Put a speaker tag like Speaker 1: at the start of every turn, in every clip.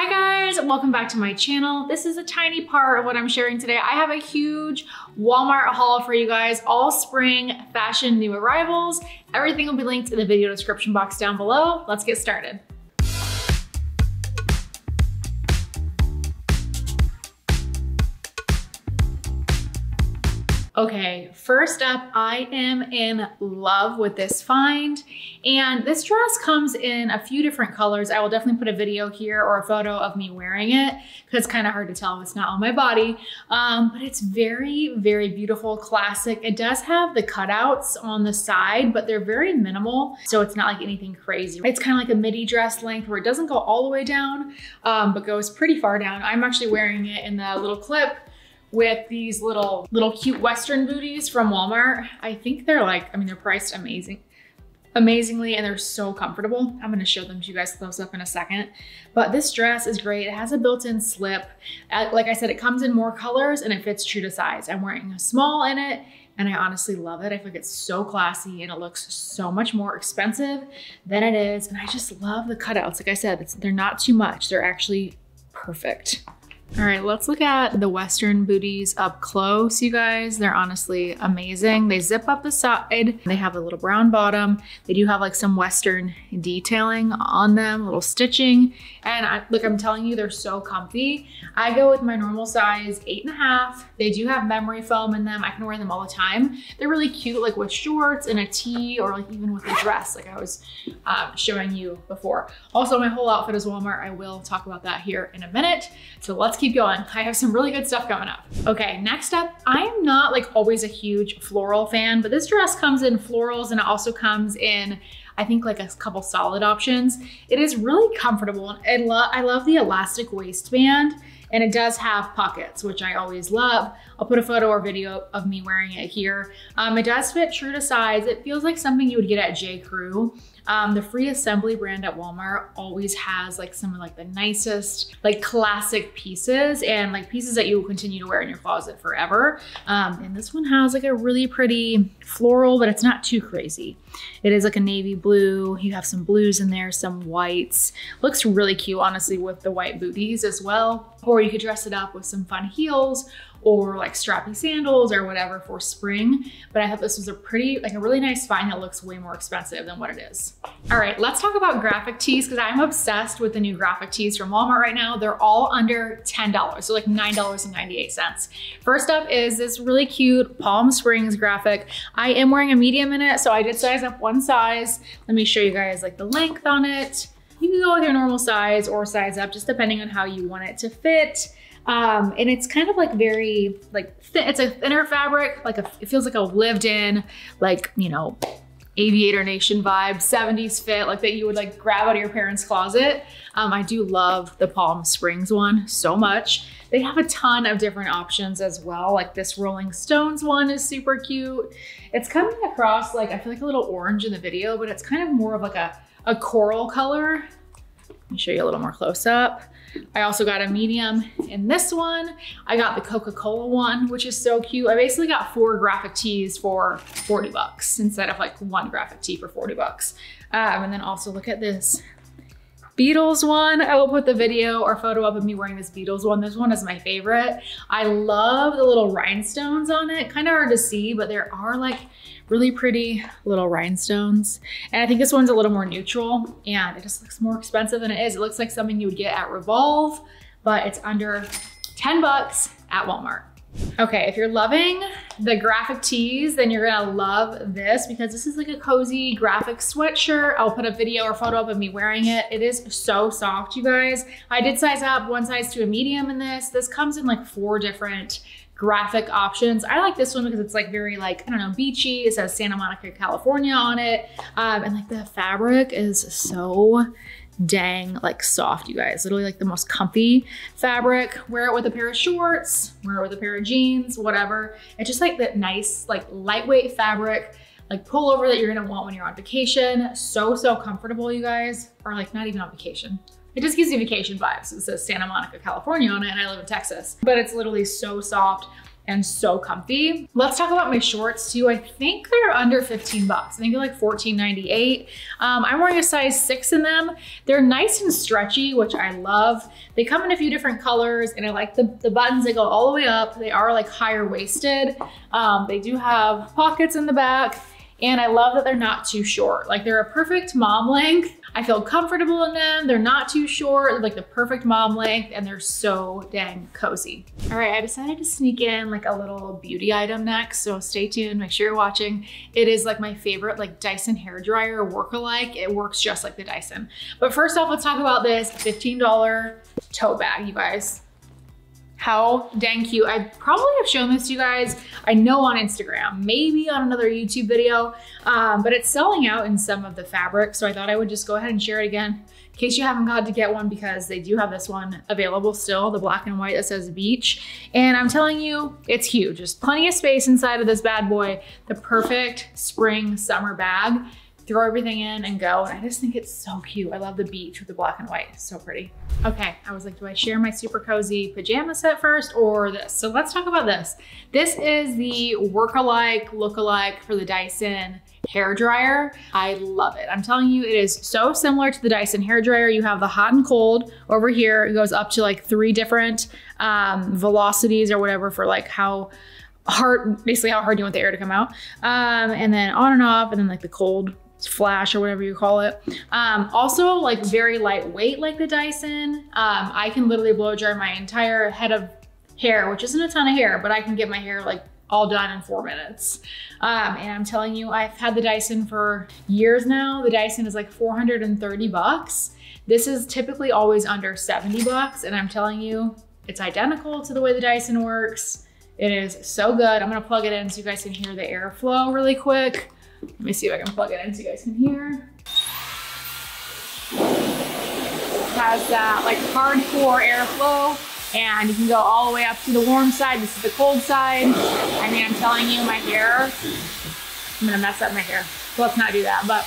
Speaker 1: Hi guys, welcome back to my channel. This is a tiny part of what I'm sharing today. I have a huge Walmart haul for you guys, all spring fashion new arrivals. Everything will be linked in the video description box down below. Let's get started. Okay, first up, I am in love with this find. And this dress comes in a few different colors. I will definitely put a video here or a photo of me wearing it because it's kind of hard to tell if it's not on my body. Um, but it's very, very beautiful, classic. It does have the cutouts on the side, but they're very minimal. So it's not like anything crazy. It's kind of like a midi dress length where it doesn't go all the way down, um, but goes pretty far down. I'm actually wearing it in the little clip with these little, little cute Western booties from Walmart. I think they're like, I mean, they're priced amazing, amazingly, and they're so comfortable. I'm gonna show them to you guys close up in a second. But this dress is great. It has a built-in slip. Uh, like I said, it comes in more colors and it fits true to size. I'm wearing a small in it and I honestly love it. I feel like it's so classy and it looks so much more expensive than it is. And I just love the cutouts. Like I said, they're not too much. They're actually perfect. All right, let's look at the Western booties up close, you guys. They're honestly amazing. They zip up the side. They have a little brown bottom. They do have like some Western detailing on them, little stitching. And I, look, I'm telling you, they're so comfy. I go with my normal size, eight and a half. They do have memory foam in them. I can wear them all the time. They're really cute, like with shorts and a tee or like even with a dress, like I was uh, showing you before. Also, my whole outfit is Walmart. I will talk about that here in a minute. So let's keep going. I have some really good stuff coming up. Okay, next up, I am not like always a huge floral fan, but this dress comes in florals and it also comes in I think like a couple solid options. It is really comfortable and lo I love the elastic waistband and it does have pockets, which I always love. I'll put a photo or video of me wearing it here. Um, it does fit true to size. It feels like something you would get at J. Crew. Um, the free assembly brand at Walmart always has like some of like the nicest, like classic pieces and like pieces that you will continue to wear in your closet forever. Um, and this one has like a really pretty floral, but it's not too crazy. It is like a navy blue. You have some blues in there, some whites. Looks really cute, honestly, with the white booties as well. Or you could dress it up with some fun heels or like strappy sandals or whatever for spring. But I thought this was a pretty, like a really nice find that looks way more expensive than what it is. All right, let's talk about graphic tees because I'm obsessed with the new graphic tees from Walmart right now. They're all under $10, so like $9.98. First up is this really cute Palm Springs graphic. I am wearing a medium in it, so I did size up one size. Let me show you guys like the length on it. You can go with your normal size or size up, just depending on how you want it to fit. Um, and it's kind of like very, like, it's a thinner fabric, like a, it feels like a lived in, like, you know, aviator nation vibe, 70s fit, like that you would like grab out of your parents' closet. Um, I do love the Palm Springs one so much. They have a ton of different options as well. Like this Rolling Stones one is super cute. It's coming across like, I feel like a little orange in the video, but it's kind of more of like a, a coral color. Let me show you a little more close up. I also got a medium in this one. I got the Coca-Cola one, which is so cute. I basically got four graphic tees for 40 bucks instead of like one graphic tee for 40 bucks. Um, and then also look at this Beatles one. I will put the video or photo up of me wearing this Beatles one. This one is my favorite. I love the little rhinestones on it. Kind of hard to see, but there are like really pretty little rhinestones. And I think this one's a little more neutral and it just looks more expensive than it is. It looks like something you would get at Revolve, but it's under 10 bucks at Walmart. Okay, if you're loving the graphic tees, then you're gonna love this because this is like a cozy graphic sweatshirt. I'll put a video or photo up of me wearing it. It is so soft, you guys. I did size up one size to a medium in this. This comes in like four different graphic options. I like this one because it's like very like, I don't know, beachy. It says Santa Monica, California on it. Um, and like the fabric is so dang like soft, you guys. Literally like the most comfy fabric. Wear it with a pair of shorts, wear it with a pair of jeans, whatever. It's just like that nice, like lightweight fabric, like pullover that you're gonna want when you're on vacation. So, so comfortable, you guys. Or like not even on vacation. It just gives you vacation vibes. It says Santa Monica, California on it, and I live in Texas. But it's literally so soft. And so comfy. Let's talk about my shorts too. I think they're under 15 bucks. I think they're like 14.98. Um, I'm wearing a size six in them. They're nice and stretchy, which I love. They come in a few different colors and I like the, the buttons. They go all the way up. They are like higher waisted. Um, they do have pockets in the back and I love that they're not too short. Like they're a perfect mom length. I feel comfortable in them. They're not too short, like the perfect mom length, and they're so dang cozy. All right, I decided to sneak in like a little beauty item next, so stay tuned, make sure you're watching. It is like my favorite like Dyson hair dryer work-alike. It works just like the Dyson. But first off, let's talk about this $15 tote bag, you guys. How dang cute. I probably have shown this to you guys, I know on Instagram, maybe on another YouTube video, um, but it's selling out in some of the fabric. So I thought I would just go ahead and share it again in case you haven't got to get one because they do have this one available still, the black and white that says beach. And I'm telling you, it's huge. There's plenty of space inside of this bad boy. The perfect spring summer bag throw everything in and go. And I just think it's so cute. I love the beach with the black and white. So pretty. Okay, I was like, do I share my super cozy pajama set first or this? So let's talk about this. This is the work-alike, look-alike for the Dyson hair dryer. I love it. I'm telling you, it is so similar to the Dyson hair dryer. You have the hot and cold over here. It goes up to like three different um, velocities or whatever for like how hard, basically how hard you want the air to come out. Um, and then on and off, and then like the cold flash or whatever you call it. Um, also like very lightweight like the Dyson. Um, I can literally blow dry my entire head of hair, which isn't a ton of hair, but I can get my hair like all done in four minutes. Um, and I'm telling you, I've had the Dyson for years now. The Dyson is like 430 bucks. This is typically always under 70 bucks. And I'm telling you, it's identical to the way the Dyson works. It is so good. I'm gonna plug it in so you guys can hear the airflow really quick. Let me see if I can plug it in so you guys can hear. Has that like hardcore airflow and you can go all the way up to the warm side. This is the cold side. I mean, I'm telling you, my hair, I'm gonna mess up my hair. So let's not do that, but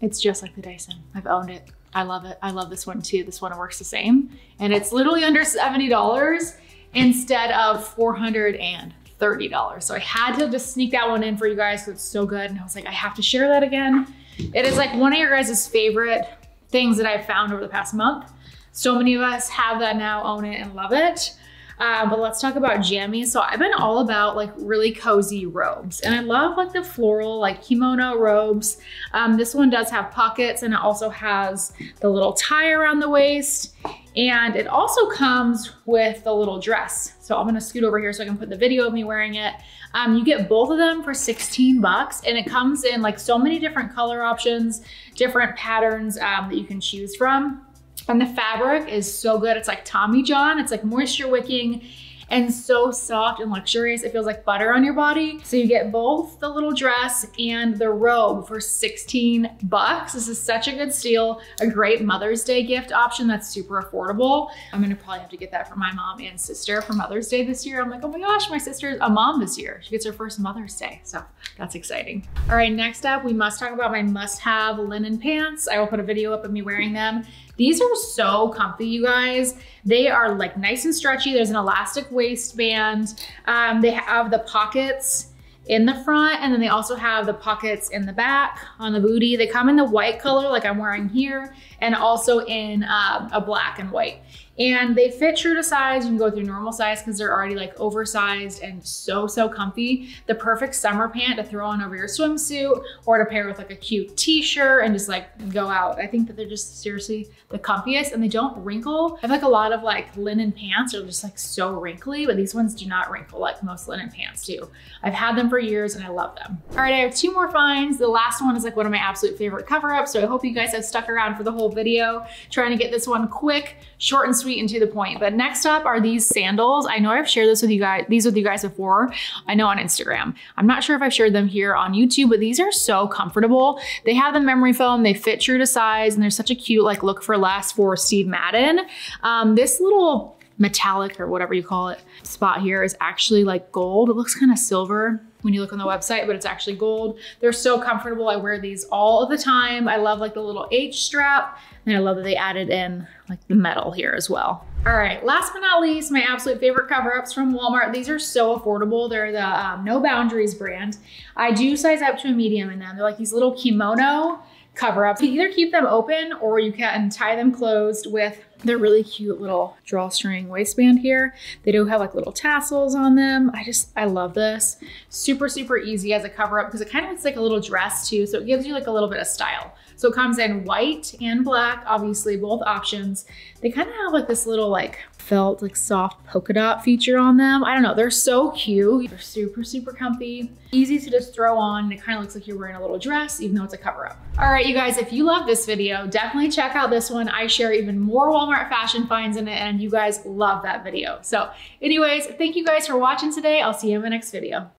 Speaker 1: it's just like the Dyson. I've owned it. I love it. I love this one too. This one works the same. And it's literally under $70 instead of 400 and $30. So I had to just sneak that one in for you guys because it's so good. And I was like, I have to share that again. It is like one of your guys' favorite things that I've found over the past month. So many of us have that now, own it and love it. Um, but let's talk about jammies. So I've been all about like really cozy robes and I love like the floral like kimono robes. Um, this one does have pockets and it also has the little tie around the waist and it also comes with the little dress. So I'm gonna scoot over here so I can put the video of me wearing it. Um, you get both of them for 16 bucks and it comes in like so many different color options, different patterns um, that you can choose from. And the fabric is so good. It's like Tommy John. It's like moisture wicking and so soft and luxurious. It feels like butter on your body. So you get both the little dress and the robe for 16 bucks. This is such a good steal, a great Mother's Day gift option that's super affordable. I'm gonna probably have to get that for my mom and sister for Mother's Day this year. I'm like, oh my gosh, my sister's a mom this year. She gets her first Mother's Day, so that's exciting. All right, next up, we must talk about my must-have linen pants. I will put a video up of me wearing them. These are so comfy, you guys. They are like nice and stretchy. There's an elastic waistband. Um, they have the pockets in the front and then they also have the pockets in the back on the booty. They come in the white color like I'm wearing here and also in um, a black and white and they fit true to size. You can go through normal size because they're already like oversized and so, so comfy. The perfect summer pant to throw on over your swimsuit or to pair with like a cute t-shirt and just like go out. I think that they're just seriously the comfiest and they don't wrinkle. I have like a lot of like linen pants are just like so wrinkly, but these ones do not wrinkle like most linen pants do. I've had them for years and I love them. All right, I have two more finds. The last one is like one of my absolute favorite cover-ups. So I hope you guys have stuck around for the whole video, trying to get this one quick, short and sweet and to the point. But next up are these sandals. I know I've shared this with you guys, these with you guys before. I know on Instagram. I'm not sure if I've shared them here on YouTube, but these are so comfortable. They have the memory foam, they fit true to size, and they're such a cute like look for less for Steve Madden. Um, this little metallic or whatever you call it spot here is actually like gold. It looks kind of silver when you look on the website, but it's actually gold. They're so comfortable. I wear these all of the time. I love like the little H strap and I love that they added in like the metal here as well. All right, last but not least, my absolute favorite cover-ups from Walmart. These are so affordable. They're the um, No Boundaries brand. I do size up to a medium in them. They're like these little kimono cover-ups. You either keep them open or you can tie them closed with their really cute little drawstring waistband here. They do have like little tassels on them. I just, I love this. Super, super easy as a cover up because it kind of looks like a little dress too. So it gives you like a little bit of style. So it comes in white and black, obviously both options. They kind of have like this little like felt like soft polka dot feature on them. I don't know, they're so cute. They're super, super comfy. Easy to just throw on. It kind of looks like you're wearing a little dress, even though it's a cover up. All right, you guys, if you love this video, definitely check out this one. I share even more Walmart fashion finds in it and you guys love that video. So anyways, thank you guys for watching today. I'll see you in the next video.